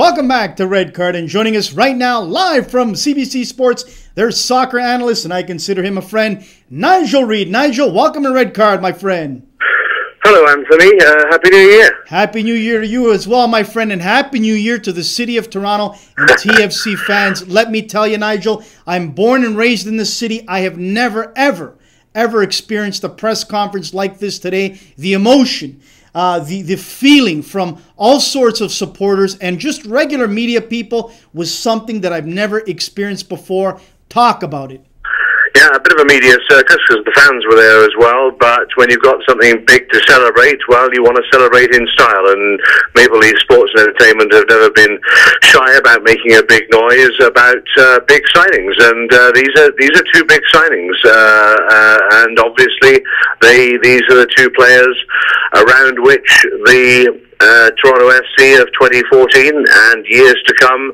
Welcome back to Red Card and joining us right now live from CBC Sports, their soccer analyst, and I consider him a friend, Nigel Reed. Nigel, welcome to Red Card, my friend. Hello, Anthony. Uh, happy New Year. Happy New Year to you as well, my friend, and Happy New Year to the city of Toronto and TFC fans. Let me tell you, Nigel, I'm born and raised in this city. I have never, ever, ever experienced a press conference like this today. The emotion, uh, the, the feeling from all sorts of supporters and just regular media people was something that I've never experienced before. Talk about it. Yeah, a bit of a media circus because the fans were there as well. But when you've got something big to celebrate, well, you want to celebrate in style. And Maple Leaf Sports and Entertainment have never been shy about making a big noise about uh, big signings. And uh, these are these are two big signings. Uh, uh and obviously, they these are the two players around which the uh, Toronto FC of 2014 and years to come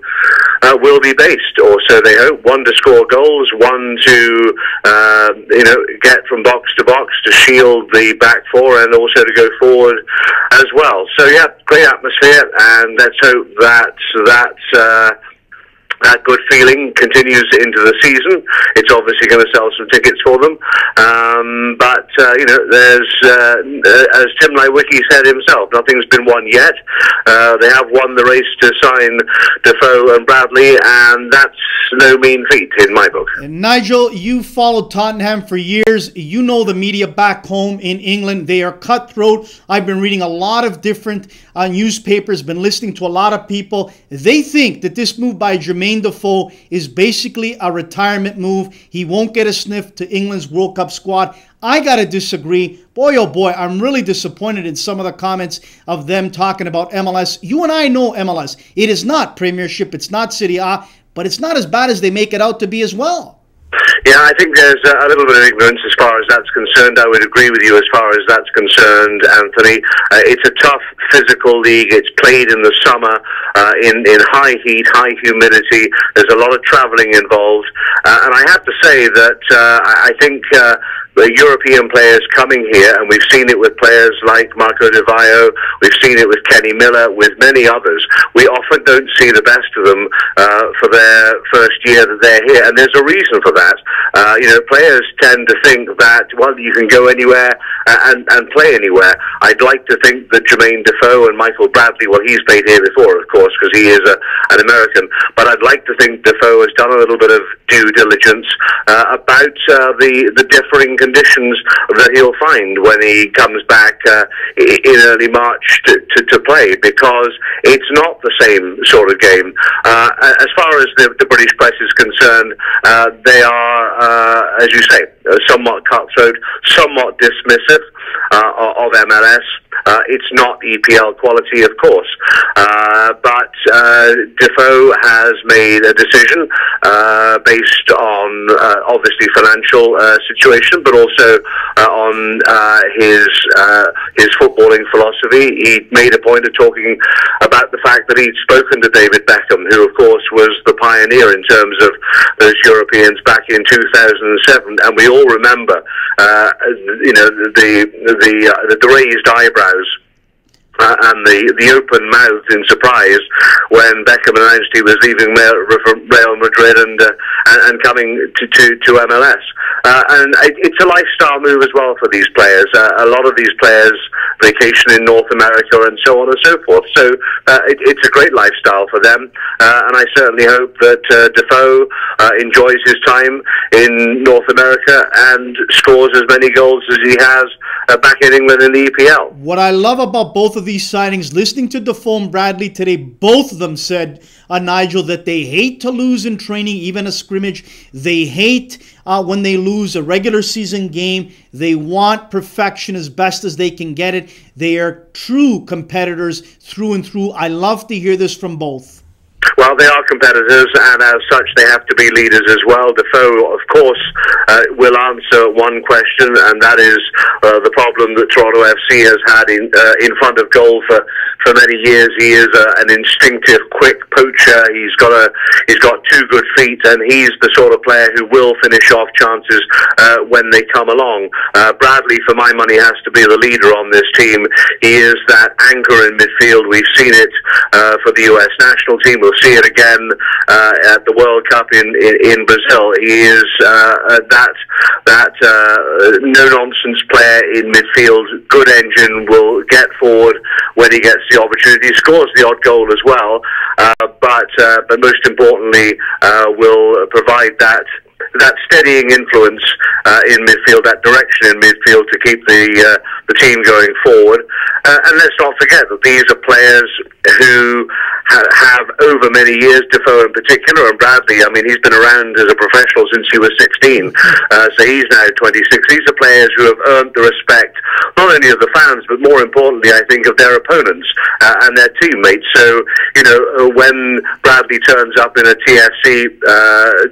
uh, will be based, or so they hope. One to score goals, one to uh, you know get from box to box to shield the back four, and also to go forward as well. So yeah, great atmosphere, and let's hope that that uh, that good feeling continues into the season. It's obviously going to sell some tickets for them. Um, but, uh, you know, there's, uh, uh, as Tim Leiweke said himself, nothing's been won yet. Uh, they have won the race to sign Defoe and Bradley, and that's no mean feat in my book. And Nigel, you followed Tottenham for years. You know the media back home in England. They are cutthroat. I've been reading a lot of different uh, newspapers, been listening to a lot of people. They think that this move by Jermain Defoe is basically a retirement move. He won't get a sniff to England's World Cup squad. I got to disagree. Boy, oh boy, I'm really disappointed in some of the comments of them talking about MLS. You and I know MLS. It is not Premiership, it's not Serie A, but it's not as bad as they make it out to be as well. Yeah, I think there's a little bit of ignorance as far as that's concerned. I would agree with you as far as that's concerned, Anthony. Uh, it's a tough physical league. It's played in the summer uh, in in high heat, high humidity. There's a lot of travelling involved, uh, and I have to say that uh, I think uh, the European players coming here, and we've seen it with players like Marco Di Vaio, we've seen it with Kenny Miller, with many others. We often don't see the best of them uh, for their first year that they're here, and there's a reason for that. Uh, you know, players tend to think that well, you can go anywhere and, and play anywhere. I'd like to think that Jermain Defoe and Michael Bradley, well, he's played here before, of course, because he is a, an American, but I'd like to think Defoe has done a little bit of due diligence uh, about uh, the the differing conditions that he'll find when he comes back uh, in early March to, to, to, play because it's not the same sort of game. Uh, as far as the, the, British press is concerned, uh, they are, uh, as you say, somewhat cutthroat, somewhat dismissive of MLS. Uh, it's not EPL quality, of course, uh, but uh, Defoe has made a decision uh, based on uh, obviously financial uh, situation, but also on his his footballing philosophy. He made a point of talking about the fact that he'd spoken to David Beckham, who of course was the pioneer in terms of those Europeans back in 2007, and we all remember, you know, the the the, raised eyebrows uh, and the, the open mouth in surprise when Beckham announced he was leaving Real Madrid and uh, and, coming to, to, to MLS. Uh, and it's a lifestyle move as well for these players. Uh, a lot of these players vacation in North America and so on and so forth. So uh, it, it's a great lifestyle for them. Uh, and I certainly hope that Defoe enjoys his time in North America and scores as many goals as he has back in England in the EPL. What I love about both of these signings, listening to Defoe Bradley today, both of them said, uh, Nigel, that they hate to lose in training, even a scrimmage. They hate uh, when they lose a regular season game. They want perfection as best as they can get it. They are true competitors through and through. I love to hear this from both. Well, they are competitors, and as such, they have to be leaders as well. Defoe, of course, uh, will answer one question, and that is uh, the problem that Toronto FC has had in uh, in front of goal for, for many years. He is a, an instinctive, quick poacher. He's got a he's got two good feet, and he's the sort of player who will finish off chances uh, when they come along. Uh, Bradley, for my money, has to be the leader on this team. He is that anchor in midfield. We've seen it uh, for the U.S. national team. We'll see it again uh, at the World Cup in in, in Brazil. He is uh, that that uh, no nonsense player in midfield. Good engine will get forward when he gets the opportunity. Scores the odd goal as well, uh, but uh, but most importantly, uh, will provide that that steadying influence uh, in midfield, that direction in midfield to keep the uh, the team going forward. Uh, and let's not forget that these are players who ha- have over many years, Defoe in particular, and Bradley. I mean, he's been around as a professional since he was 16, uh, so he's now 26. These are players who have earned the respect not only of the fans, but more importantly, I think, of their opponents uh, and their teammates. So, you know, uh, when Bradley turns up in a TFC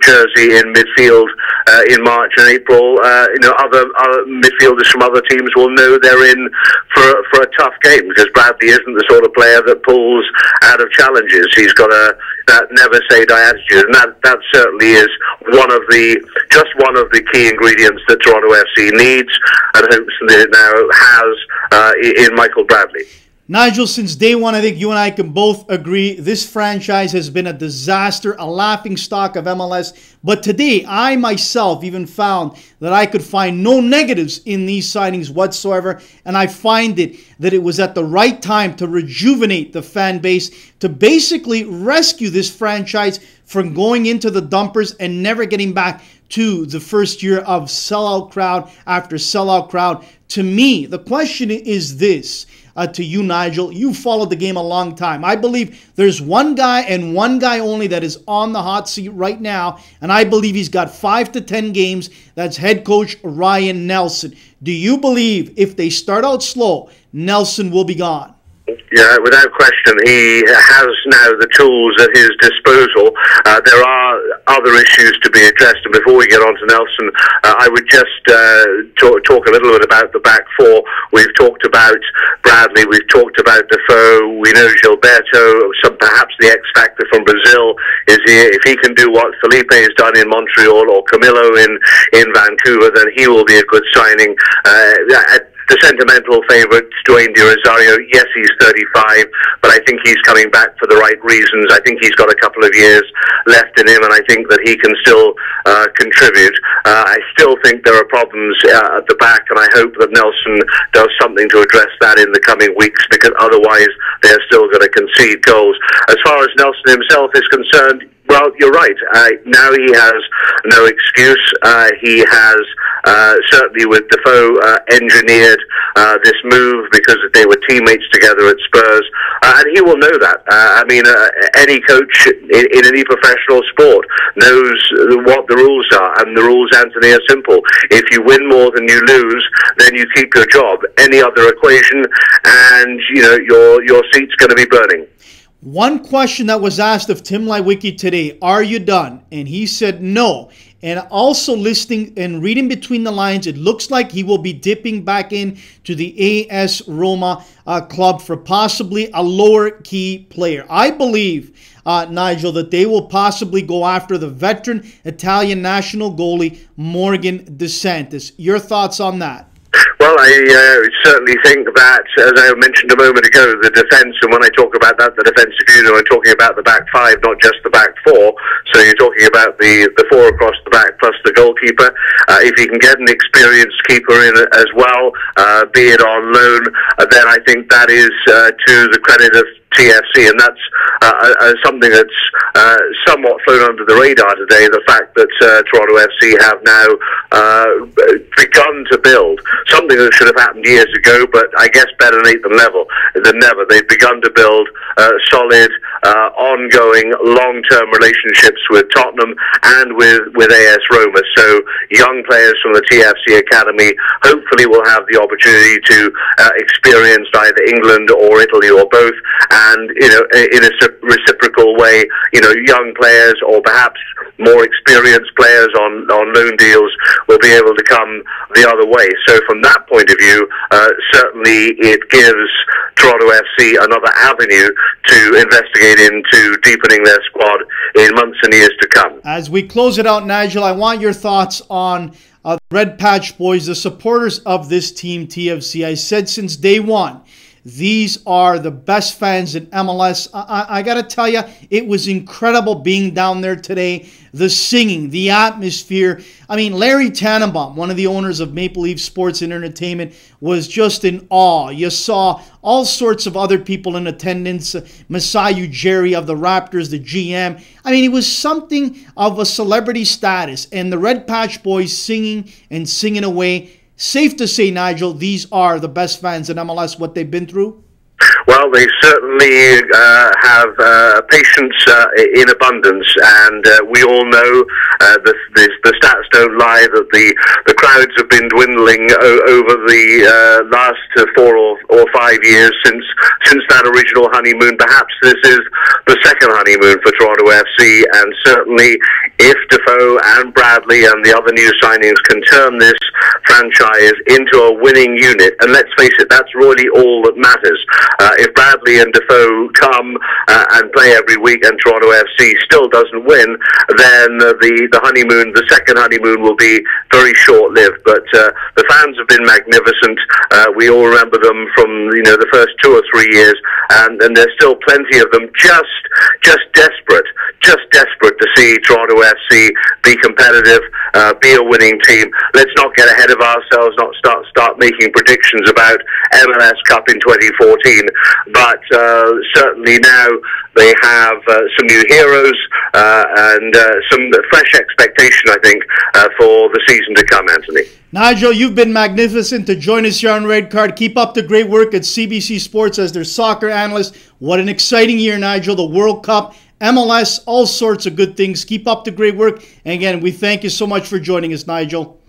jersey in midfield in March and April, you know, other, other midfielders from other teams will know they're in for for a tough game because Bradley isn't the sort of player that pulls out of challenges. He's got a that never say die attitude, and that that certainly is one of the just one of the key ingredients that Toronto FC needs and hopes that it now has uh, in Michael Bradley. Nigel, since day one, I think you and I can both agree this franchise has been a disaster, a laughing stock of MLS. But today, I myself even found that I could find no negatives in these signings whatsoever. And I find it that it was at the right time to rejuvenate the fan base, to basically rescue this franchise from going into the dumpers and never getting back to the first year of sellout crowd after sellout crowd. To me, the question is this uh, to you, Nigel. You followed the game a long time. I believe there's one guy and one guy only that is on the hot seat right now, and I believe he's got five to 10 games. That's head coach Ryan Nelsen. Do you believe if they start out slow, Nelsen will be gone? Yeah, without question, he has now the tools at his disposal. Uh, there are other issues to be addressed, and before we get on to Nelsen, uh, I would just uh, talk, talk, a little bit about the back four. We've talked about Bradley, we've talked about Defoe, we know Gilberto, some, perhaps the X factor from Brazil is here. If he can do what Felipe has done in Montreal or Camilo in, in Vancouver, then he will be a good signing. Uh, the sentimental favourite, Dwayne De Rosario, yes, he's 35, but I think he's coming back for the right reasons. I think he's got a couple of years left in him, and I think that he can still uh, contribute. Uh, I still think there are problems uh, at the back, and I hope that Nelsen does something to address that in the coming weeks, because otherwise they're still going to concede goals. As far as Nelsen himself is concerned, well, you're right. Uh, now he has no excuse. Uh, he has uh, certainly with Defoe uh, engineered uh, this move because they were teammates together at Spurs, uh, and he will know that. I mean, any coach in, in, any professional sport knows what the rules are, and the rules, Anthony, are simple. If you win more than you lose, then you keep your job. Any other equation, and you know your your seat's going to be burning. One question that was asked of Tim Leiweke today, are you done? And he said no. And also listening and reading between the lines, it looks like he will be dipping back in to the AS Roma uh, club for possibly a lower key player. I believe, uh, Nigel, that they will possibly go after the veteran Italian national goalie Morgan De Sanctis. Your thoughts on that? Well, I uh, certainly think that, as I mentioned a moment ago, the defence, and when I talk about that, the defensive unit, I'm talking about the back five, not just the back four. So you're talking about the, the four across the back plus the goalkeeper. Uh, if you can get an experienced keeper in as well, uh, be it on loan, uh, then I think that is uh, to the credit of TFC, and that's uh, uh, uh, something that's uh, somewhat flown under the radar today. The fact that uh, Toronto FC have now uh, begun to build something that should have happened years ago, but I guess better late than never. Than never, they've begun to build solid, ongoing, long-term relationships with Tottenham and with with AS Roma. So young players from the TFC academy hopefully will have the opportunity to experience either England or Italy or both and you know, in a reciprocal way, you know, young players or perhaps more experienced players on, on loan deals will be able to come the other way. So from that point of view, uh, certainly it gives Toronto FC another avenue to investigate into deepening their squad in months and years to come. As we close it out, Nigel, I want your thoughts on uh, Red Patch Boys, the supporters of this team, TFC. I said since day one, these are the best fans in MLS. I, I, I got to tell you, it was incredible being down there today. The singing, the atmosphere. I mean, Larry Tannenbaum, one of the owners of Maple Leaf Sports and Entertainment, was just in awe. You saw all sorts of other people in attendance. Masai Ujiri of the Raptors, the GM. I mean, it was something of a celebrity status. And the Red Patch Boys singing and singing away Safe to say, Nigel, these are the best fans in MLS, what they've been through? Well, they certainly uh, have uh, patience uh, in abundance, and uh, we all know uh, the, the, the, stats don't lie that the, the crowds have been dwindling over the uh, last four or, or five years since since that original honeymoon. Perhaps this is the second honeymoon for Toronto FC, and certainly if Defoe and Bradley and the other new signings can turn this franchise into a winning unit, and let's face it, that's really all that matters. If Bradley and Defoe come uh, and play every week and Toronto FC still doesn't win, then the, the honeymoon, the second honeymoon, will be very short-lived. But uh, the fans have been magnificent. Uh, we all remember them from you know the first two or three years, and, and there's still plenty of them just just desperate, just desperate to see Toronto FC be competitive, uh, be a winning team. Let's not get ahead of ourselves, not start start making predictions about MLS Cup in 2014. But uh, certainly now they have uh, some new heroes uh, and uh, some fresh expectation, I think, for the season to come, Anthony. Nigel, you've been magnificent to join us here on Red Card. Keep up the great work at CBC Sports as their soccer analyst. What an exciting year, Nigel. The World Cup, MLS, all sorts of good things. Keep up the great work. And again, we thank you so much for joining us, Nigel.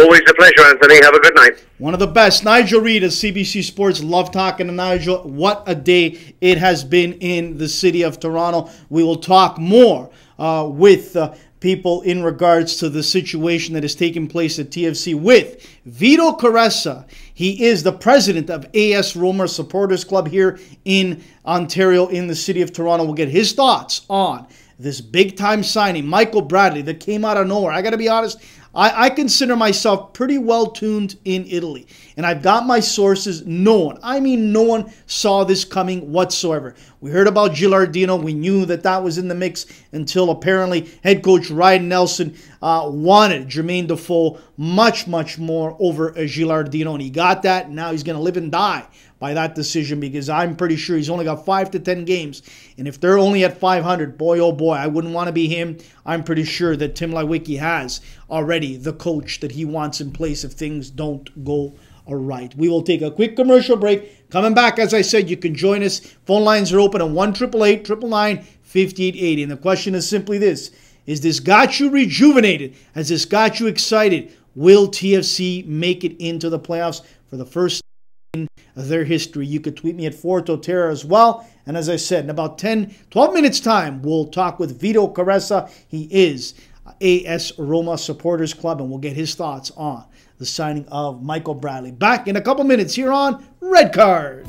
Always a pleasure, Anthony. Have a good night. One of the best. Nigel Reed of CBC Sports. Love talking to Nigel. What a day it has been in the city of Toronto. We will talk more uh, with uh, people in regards to the situation that is taking place at TFC with Vito Caressa. He is the president of AS Roma Supporters Club here in Ontario, in the city of Toronto. We'll get his thoughts on this big time signing, Michael Bradley, that came out of nowhere. I got to be honest, I, I consider myself pretty well tuned in Italy. And I've got my sources. No one, I mean, no one saw this coming whatsoever. We heard about Gilardino. We knew that that was in the mix until apparently head coach Ryan Nelsen uh, wanted Jermain Defoe much, much more over Gilardino. And he got that. And Now he's going to live and die by that decision because I'm pretty sure he's only got five to 10 games. And if they're only at 500, boy, oh boy, I wouldn't want to be him. I'm pretty sure that Tim Leiweke has already the coach that he wants in place if things don't go all right. We will take a quick commercial break. Coming back, as I said, you can join us. Phone lines are open at 1 5880. And the question is simply this Is this got you rejuvenated? Has this got you excited? Will TFC make it into the playoffs for the first in their history. You could tweet me at Fortotera as well. And as I said, in about 10, 12 minutes time, we'll talk with Vito Caressa. He is AS Roma Supporters Club, and we'll get his thoughts on the signing of Michael Bradley. Back in a couple minutes here on Red Card.